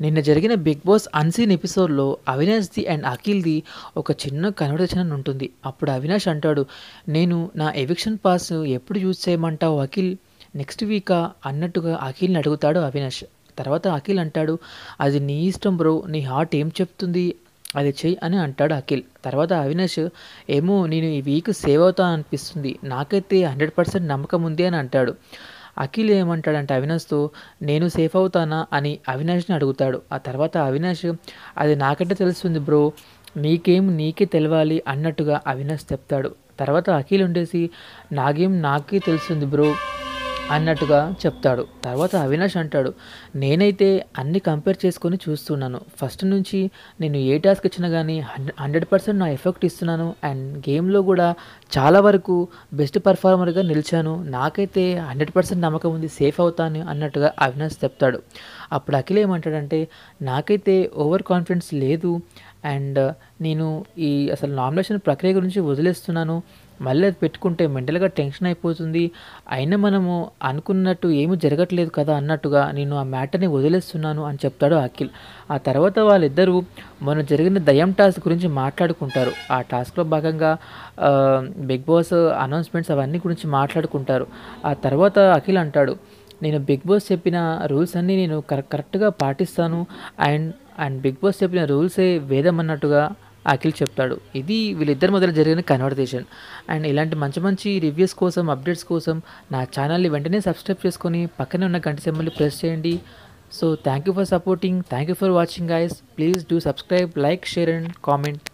నిన్న జరిగిన big boss unseen ఎపిసోడ్లో అవినాష్ది అండ్ అఖిల్ది ఒక చిన్న కన్వర్జేషన్ ఉంటుంది. అప్పుడు అవినాష్ అంటాడు నేను నా ఎవిక్షన్ పాస్ ఎప్పుడు యూజ్ చేయమంటావు అఖిల్? నెక్స్ట్ వీకా? అన్నట్టుగా అఖిల్ని అడుగుతాడు అవినాష్. తర్వాత అఖిల్ అంటాడు అది నీ ఇష్టం బ్రో నీ హార్ట్ ఏం చెప్తుంది? అది చెయ్యి అని అంటాడు అఖిల్. తర్వాత అవినాష్ ఏమో నేను ఈ వీక్ సేవ్ అవుతా అనిపిస్తుంది. నాకైతే హండ్రెడ్ పర్సెంట్ నమ్మకం ఉంది అని అంటాడు. అఖిల్ ఏమంటాడంటే అవినాష్తో నేను సేఫ్ అవుతానా? అని అవినాష్ని అడుగుతాడు. ఆ తర్వాత అవినాష్ అది నాకంటే తెలుస్తుంది బ్రో నీకేం నీకే తెలవాలి అన్నట్టుగా అవినాష్ చెప్తాడు. తర్వాత అఖిల్ ఉండేసి నాకేం నాకే తెలుస్తుంది బ్రో అన్నట్టుగా చెప్తాడు. తర్వాత అవినాష్ అంటాడు నేనైతే అన్ని కంపేర్ చేసుకొని చూస్తున్నాను. ఫస్ట్ నుంచి నేను ఏ టాస్క్ ఇచ్చినా కానీ హండ్రెడ్ హండ్రెడ్ పర్సెంట్ నా ఎఫెక్ట్ ఇస్తున్నాను అండ్ గేమ్లో కూడా చాలా వరకు బెస్ట్ పర్ఫార్మర్గా నిలిచాను. నాకైతే హండ్రెడ్ పర్సెంట్ నమ్మకం ఉంది సేఫ్ అవుతాను అన్నట్టుగా అవినాష్ చెప్తాడు. అప్పుడు అఖిల్ ఏమంటాడంటే నాకైతే ఓవర్ కాన్ఫిడెన్స్ లేదు అండ్ నేను ఈ అసలు నామినేషన్ ప్రక్రియ గురించి వదిలేస్తున్నాను. మళ్ళీ అది పెట్టుకుంటే మెంటల్గా టెన్షన్ అయిపోతుంది. అయినా మనము అనుకున్నట్టు ఏమీ జరగట్లేదు కదా అన్నట్టుగా నేను ఆ మ్యాటర్ని వదిలేస్తున్నాను అని చెప్తాడు అఖిల్. ఆ తర్వాత వాళ్ళిద్దరూ మనం జరిగిన దయం టాస్క్ గురించి మాట్లాడుకుంటారు. ఆ టాస్క్లో భాగంగా బిగ్ బాస్ అనౌన్స్మెంట్స్ అవన్నీ గురించి మాట్లాడుకుంటారు. ఆ తర్వాత అఖిల్ అంటాడు నేను బిగ్ బాస్ చెప్పిన రూల్స్ అన్నీ నేను కరెక్ట్ కరెక్ట్గా పాటిస్తాను. అండ్ అండ్ బిగ్ బాస్ చెప్పిన రూల్సే వేదం అన్నట్టుగా అఖిల్ చెప్తాడు. ఇది వీళ్ళిద్దరి మొదలు జరిగిన కన్వర్టేషన్ అండ్ ఇలాంటి మంచి మంచి రివ్యూస్ కోసం అప్డేట్స్ కోసం నా ఛానల్ని వెంటనే సబ్స్క్రైబ్ చేసుకొని పక్కనే ఉన్న గంట సింబల్ని ప్రెస్ చేయండి. So thank you for supporting thank you for watching guys please do subscribe like share and comment